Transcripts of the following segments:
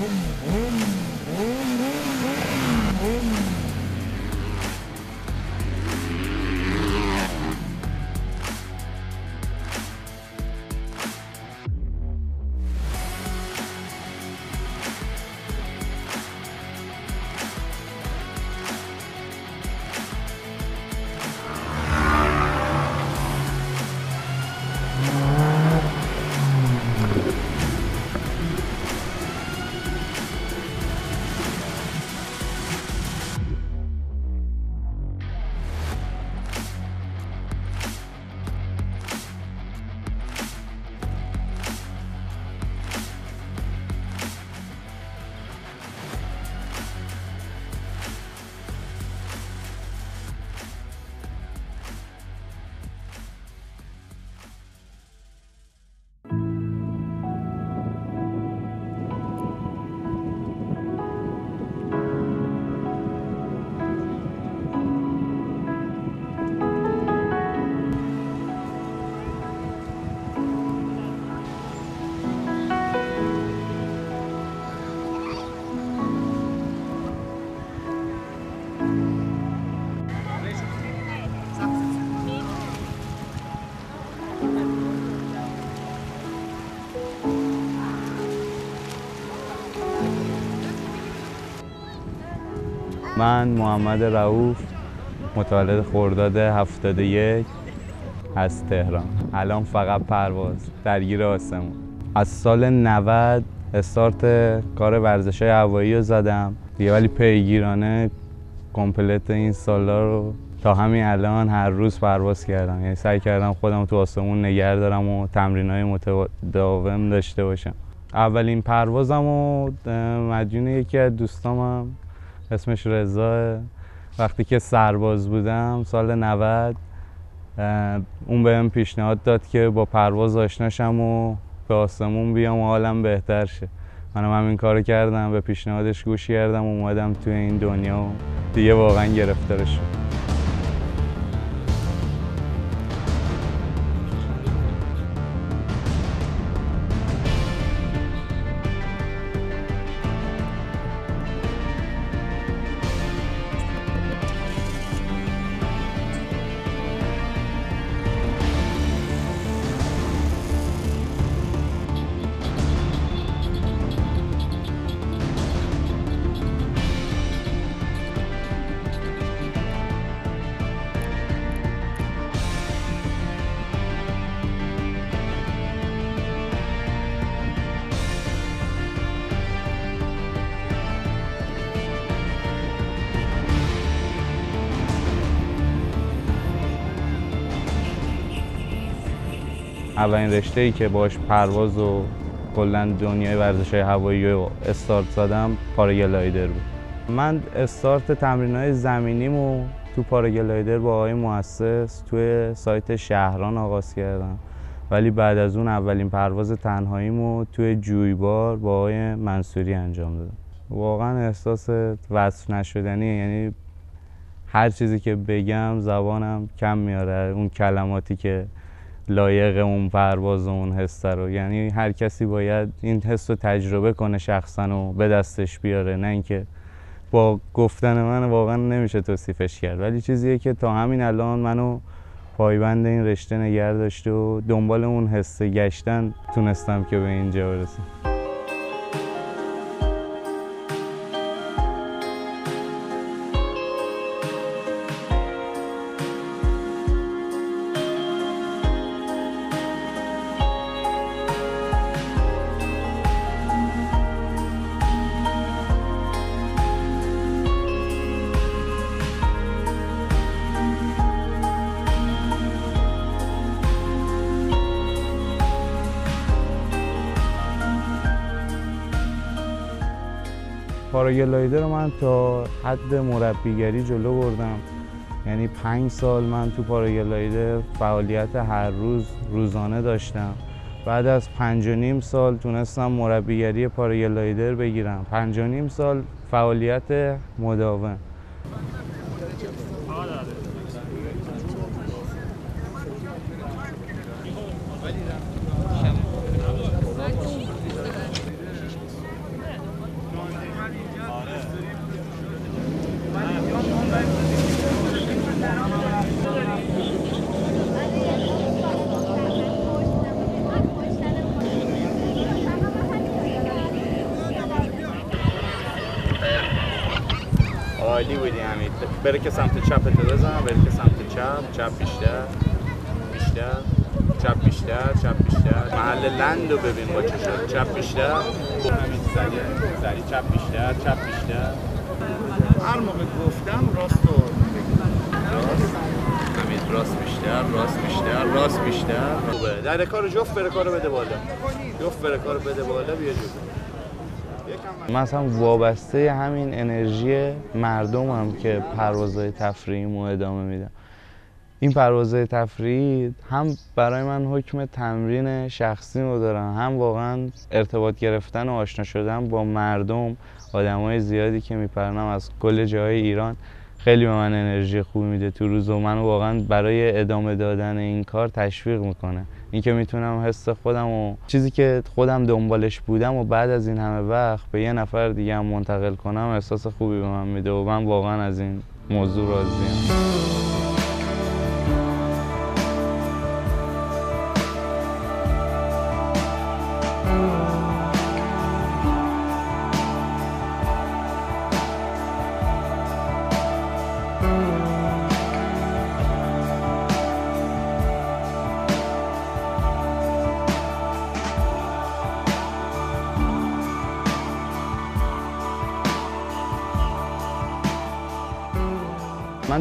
Oh. من محمد رعوف متولد خرداد 71 از تهران. الان فقط پرواز درگیر آسمون. از سال 90 استارت کار ورزش های هوایی رو زدم. دیگه ولی پیگیرانه کمپلت این سالا رو تا همین الان هر روز پرواز کردم. یعنی سعی کردم خودم تو آسمون نگه دارم و تمرین های متداوم داشته باشم. اولین پروازم و مدیون یکی از دوستامم اسمش رضا. وقتی که سرباز بودم سال 90 اون بهم پیشنهاد داد که با پرواز آشناشم و به آسمون بیام و حالم بهتر شه. منم همین کارو کردم به پیشنهادش گوش کردم اومدم توی این دنیا و دیگه واقعا گرفتارش. شد اولین رشته ای که باش پرواز و کلا دنیای ورزش های هوایی رو استارت زدم پاراگلایدر بود. من استارت تمرین های زمینیمو تو پاراگلایدر با آقای مؤسس توی سایت شهران آغاز کردم. ولی بعد از اون اولین پرواز تنهاییمو توی جویبار با آقای منصوری انجام دادم. واقعا احساس وصف نشدنی یعنی هر چیزی که بگم زبانم کم میاره. اون کلماتی که لایق اون پرواز و اون حس رو. یعنی هر کسی باید این حس رو تجربه کنه شخصا و به دستش بیاره. نه اینکه با گفتن من واقعا نمیشه توصیفش کرد. ولی چیزیه که تا همین الان منو پایبند این رشته نگه داشته و دنبال اون حس گشتن تونستم که به اینجا برسم. پاراگلایدر رو من تا حد مربیگری جلو بردم. یعنی پنج سال من تو پاراگلایدر فعالیت هر روز روزانه داشتم. بعد از پنج و نیم سال تونستم مربیگری پاراگلایدر بگیرم. پنج و نیم سال فعالیت مداوم عالی بودی همین بره که سمت چپ بزن بره که سمت چپ چپ بیشتر بیشتر چپ بیشتر چپ بیشتر. محل لند رو ببین با چشم چپ بیشتر. همین سریع سریع. چپ بیشتر چپ بیشتر. هر موقع گفتم راست رو راست. همین راست بیشتر راست بیشتر راست بیشتر. خوبه. در کار جفت بره کارو بده بالا. جفت بره کارو بده بالا بیا جو من اصلا وابسته همین انرژی مردم هم که پروازهای تفریحیمو ادامه میدم. این پروازهای تفریحی هم برای من حکم تمرین شخصی رو دارن هم واقعا ارتباط گرفتن و آشنا شدن با مردم آدمای زیادی که میپرنم از کل جای ایران. خیلی به من انرژی خوبی میده تو روز و من واقعا برای ادامه دادن این کار تشویق می‌کنه. اینکه می‌تونم حس خودم و چیزی که خودم دنبالش بودم و بعد از این همه وقت به یه نفر دیگه هم منتقل کنم احساس خوبی به من میده و من واقعا از این موضوع راضیم.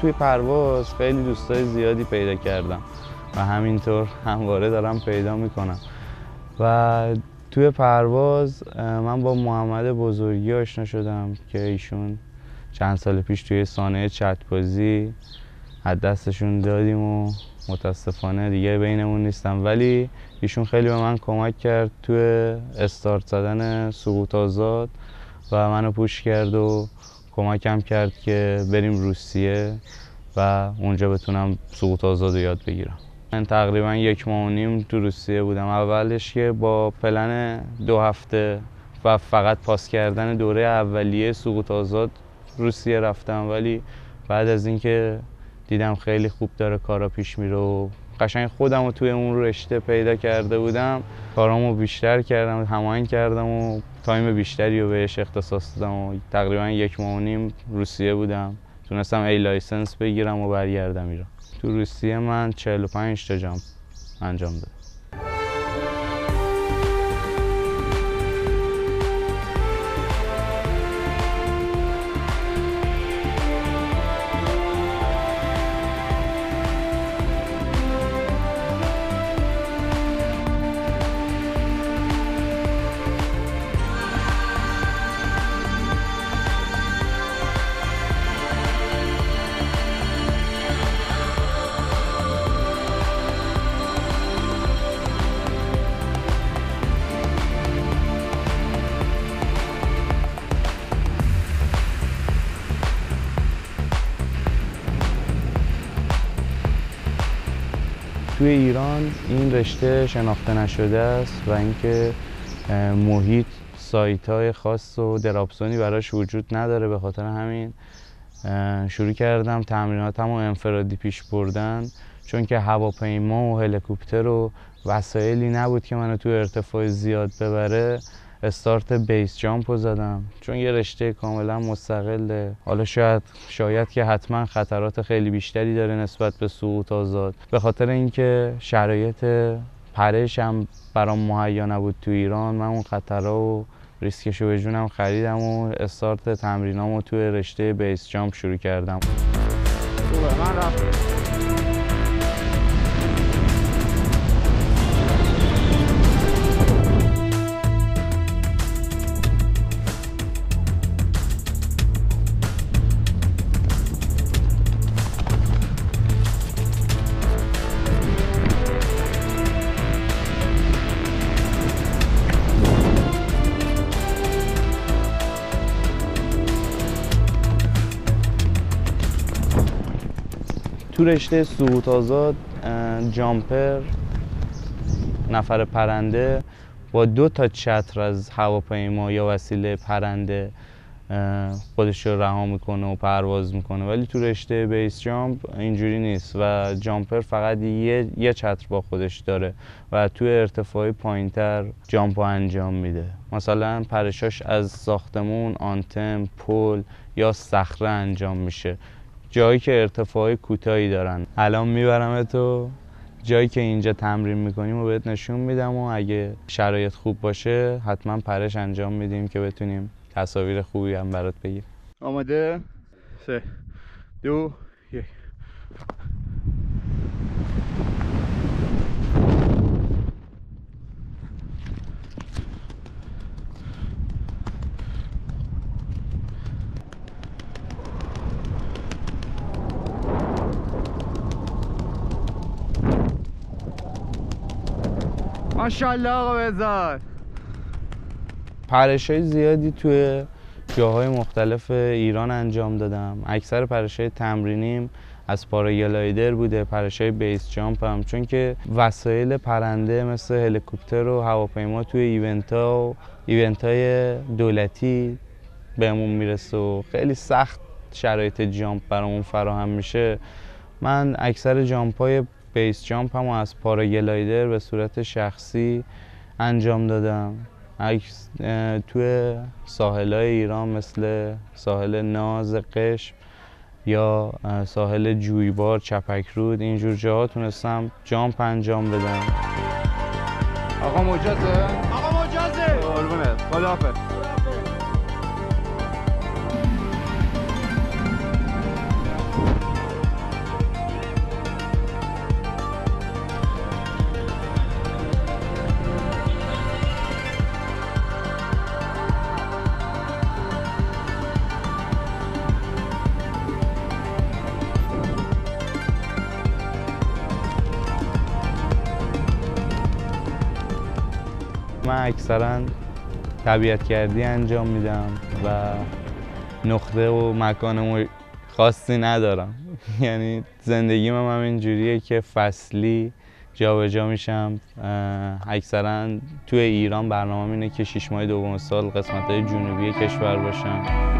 توی پرواز خیلی دوستای زیادی پیدا کردم و همینطور همواره دارم پیدا می‌کنم. و توی پرواز من با محمد بزرگی آشنا شدم که ایشون چند سال پیش توی سانه چتبازی از دستشون دادیم و متاسفانه دیگه بینمون نیستم. ولی ایشون خیلی به من کمک کرد توی استارت زدن سقوط آزاد و منو پوش کرد و کمکم کرد که بریم روسیه و اونجا بتونم سقوط آزاد یاد بگیرم. من تقریبا یک ماه و نیم تو روسیه بودم. اولش که با پلن دو هفته و فقط پاس کردن دوره اولیه سقوط آزاد روسیه رفتم. ولی بعد از اینکه دیدم خیلی خوب داره کارا پیش میره و قشنگ خودم رو توی اون رشته پیدا کرده بودم. کارامو بیشتر کردم هماهنگ کردم و تایم بیشتری رو بهش اختصاص دادم و تقریبا یک ماه و نیم روسیه بودم. تونستم A license بگیرم و برگردم ایران. تو روسیه من 45 تا jump انجام دادم. توی ایران این رشته شناخته نشده است و اینکه محیط سایت های خاص و درابسونی براش وجود نداره به خاطر همین شروع کردم تمریناتم و انفرادی پیش بردن چون که هواپیما و هلیکوپتر و وسایلی نبود که منو تو ارتفاع زیاد ببره. استارت بیس جامپ رو زدم. چون یه رشته کاملا مستقله. حالا شاید شاید که حتما خطرات خیلی بیشتری داره نسبت به سقوط آزاد. به خاطر اینکه شرایط پرش هم برام مهیا نبود تو ایران. من اون خطرها و ریسکشو به جونم خریدم و استارت تمرینامو توی رشته بیس جامپ شروع کردم. تو رشته سقوط آزاد جامپر نفر پرنده با دو تا چتر از هواپیما یا وسیله پرنده خودش رو رها می‌کنه و پرواز می‌کنه. ولی تو رشته بیس جامپ اینجوری نیست و جامپر فقط یه, یه چتر با خودش داره و تو ارتفاعی پایینتر جامپ رو انجام میده. مثلا پرشاش از ساختمون آنتن پل یا صخره انجام میشه. جایی که ارتفاعی کوتاهی دارن. الان می‌برم تو جایی که اینجا تمرین می‌کنیم و بهت نشون میدم و اگه شرایط خوب باشه حتما پرش انجام میدیم که بتونیم تصاویر خوبی هم برات بگیر آماده؟ سه دو یک. ماشاءالله آقا بذار پرش های زیادی توی جاهای مختلف ایران انجام دادم. اکثر پرش های تمرینیم از پاراگلایدر بوده پرش های بیس جامپ هم. چون که وسایل پرنده مثل هلیکوپتر و هواپیما توی ایونت ها و ایونت های دولتی بهمون می‌رسه و خیلی سخت شرایط جامپ برامون فراهم میشه. من اکثر جامپ های بیس جامپ هم از پاراگلایدر به صورت شخصی انجام دادم. توی ساحل های ایران مثل ساحل ناز قشم یا ساحل جویبار چپکرود اینجور جاها تونستم جامپ انجام بدم. آقا مجازه؟ آقا مجازه! قربونت. خداحافظ. اکثرا طبیعت کردی انجام میدم و نقطه و مکان خاصی ندارم. یعنی زندگی من هم اینجوریه که فصلی جابجا جا میشم اکثرا توی ایران برنامه اینه که شیش ماه دوم سال قسمت های جنوبی کشور باشم.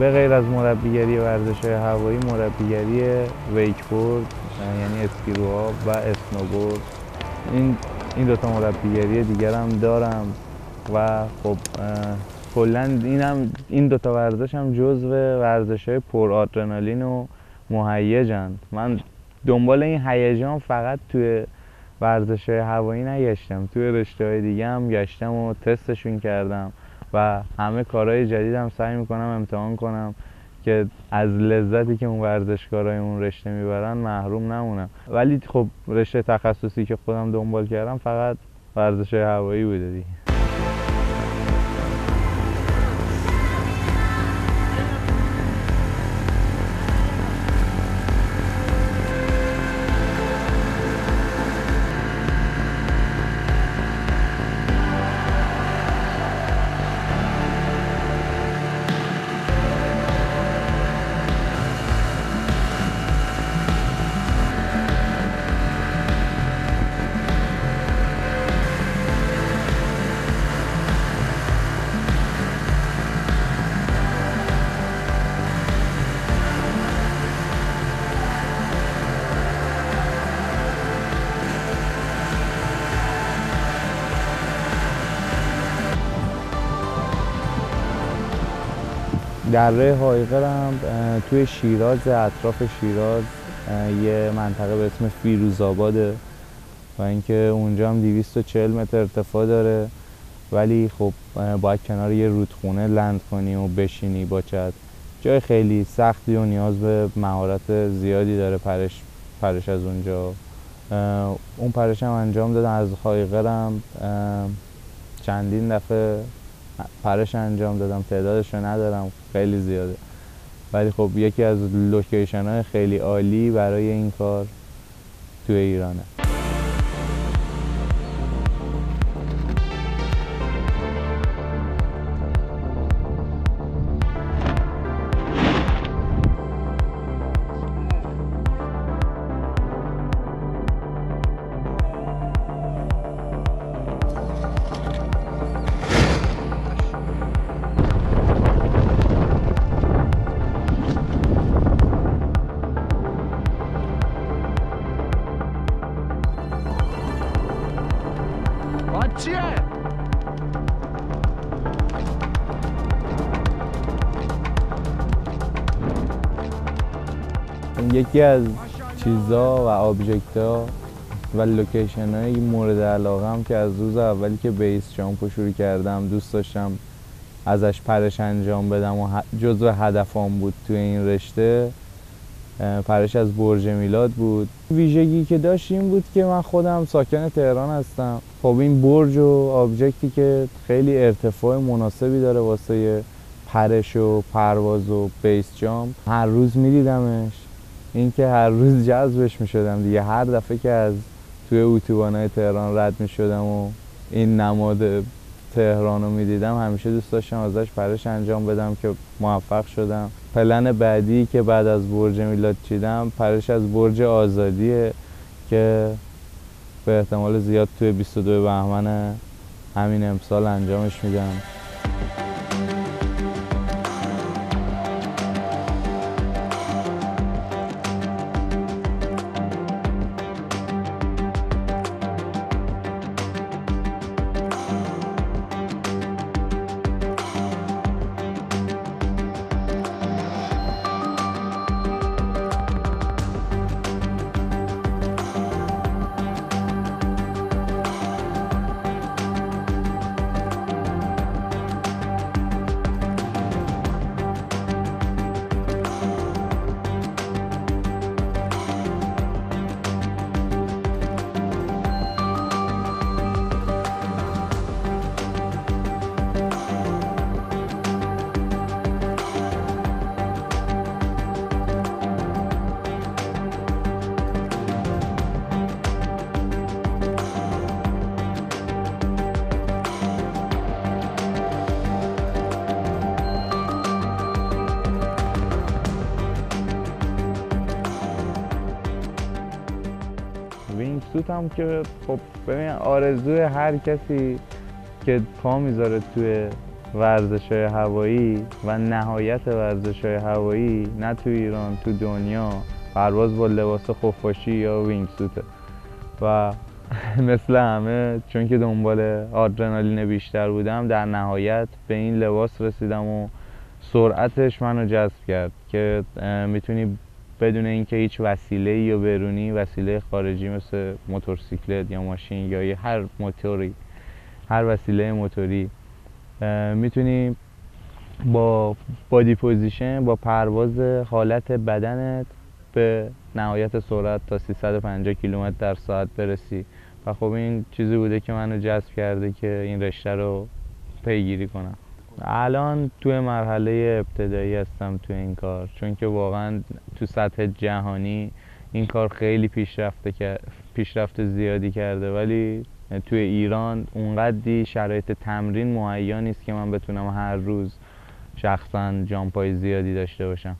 به غیر از مربیگری ورزش های هوایی مربیگری ویکبورد یعنی اسکیروها و اسنوبورد. این این دوتا مربیگری دیگر هم دارم و خب کلا اینم این دوتا ورزش هم جزو ورزش های پر آدرنالین و مهیجند من دنبال این هیجان فقط توی ورزش هوایی نگشتم توی رشته های دیگه هم گشتم و تستشون کردم. و همه کارهای جدیدم سعی می‌کنم امتحان کنم که از لذتی که اون ورزشکارای اون رشته می‌برن محروم نمونم. ولی خب رشته تخصصی که خودم دنبال کردم فقط ورزش هوایی بوده دیگه. دره هایقر هم توی شیراز اطراف شیراز یه منطقه به اسم فیروزآباده و اینکه اونجا هم 240 متر ارتفاع داره. ولی خب باید کنار یه رودخونه لند کنی و بشینی با چت. جای خیلی سختی و نیاز به مهارت زیادی داره پرش پرش از اونجا. اون پرش هم انجام دادم از هایقرم. چندین دفعه پرش انجام دادم تعدادش رو ندارم خیلی زیاده. ولی خب یکی از لوکیشن های خیلی عالی برای این کار توی ایرانه. چیه؟ یکی از چیزا و object ها و location های مورد علاقه هم که از روز اولی که base jump و شروع کردم دوست داشتم ازش پرش انجام بدم و جزو هدفام بود توی این رشته پرش از برج میلاد بود. ویژگی که داشت این بود که من خودم ساکن تهران هستم. خب این برج و object ی که خیلی ارتفاع مناسبی داره واسه پرش و پرواز و بیس جام هر روز میدیدمش. اینکه هر روز جذبش می‌شدم دیگه. هر دفعه که از توی اتوبانای تهران رد می‌شدم و این نماد تهران رو می‌دیدم همیشه دوست داشتم ازش پرش انجام بدم که موفق شدم. پلن بعدی که بعد از برج میلاد چیدم پرش از برج آزادیه که به احتمال زیاد توی 22 بهمن همین امسال انجامش میدم. سوت هم که خب ببین آرزوی هر کسی که پا می‌ذاره توی ورزش های هوایی و نهایت ورزش های هوایی نه تو ایران تو دنیا پرواز با لباس خفاشی یا وینگ سوته و مثل همه چون که دنبال آدرنالین بیشتر بودم در نهایت به این لباس رسیدم و سرعتش منو جذب کرد که می‌تونی بدون اینکه هیچ وسیله یا بیرونی وسیله خارجی مثل موتورسیکلت یا ماشین یا هر موتوری هر وسیله موتوری می‌تونی با body position با پرواز حالت بدنت به نهایت سرعت تا 350 کیلومتر در ساعت برسی. و خب این چیزی بوده که منو جذب کرده که این رشته رو پیگیری کنم. الان توی مرحله ابتدایی هستم تو این کار چون که واقعا تو سطح جهانی این کار خیلی پیشرفته پیشرفت زیادی کرده. ولی توی ایران اونقدی شرایط تمرین مهیا نیست که من بتونم هر روز شخصا جامپای زیادی داشته باشم.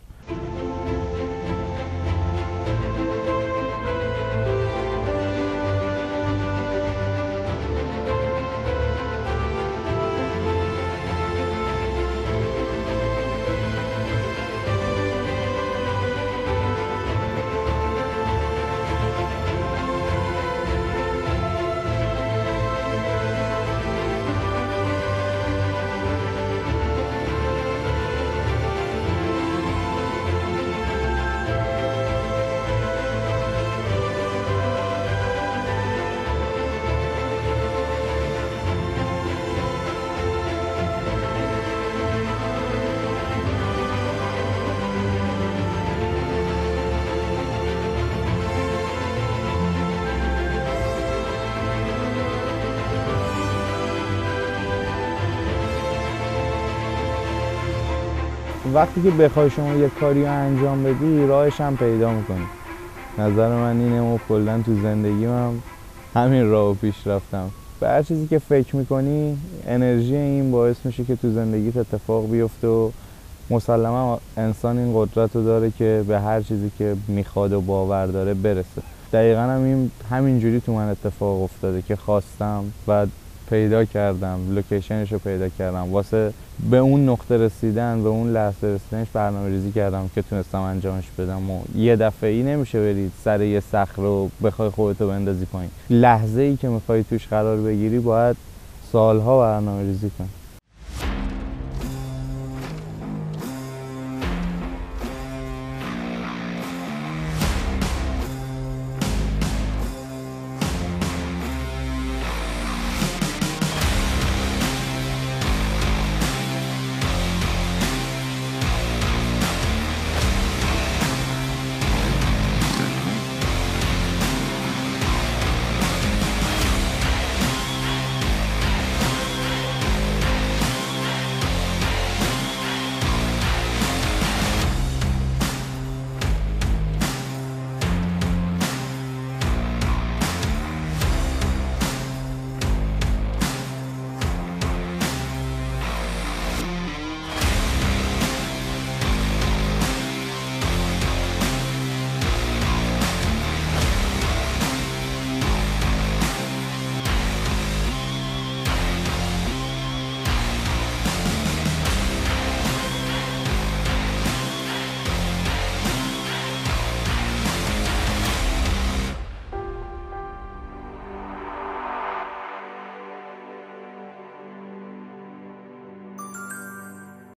وقتی که بخوای شما یه کاری رو انجام بدی راهش هم پیدا می‌کنی. نظر من اینه و کلا تو زندگیم هم همین راه پیش رفتم. به هر چیزی که فکر می‌کنی انرژی این باعث میشه که تو زندگیت اتفاق بیفته و مسلما انسان این قدرت رو داره که به هر چیزی که می‌خواد و باور داره برسه. دقیقا هم این همینجوری تو من اتفاق افتاده که خواستم و پیدا کردم لوکیشنش رو پیدا کردم. واسه به اون نقطه رسیدن به اون لحظه رسیدنش برنامه ریزی کردم که تونستم انجامش بدم و یه دفعه ای نمیشه برید سر یه صخره رو بخوای خودتو بندازی پایین. لحظه ای که می‌خوای توش قرار بگیری باید سالها برنامه ریزی کنی.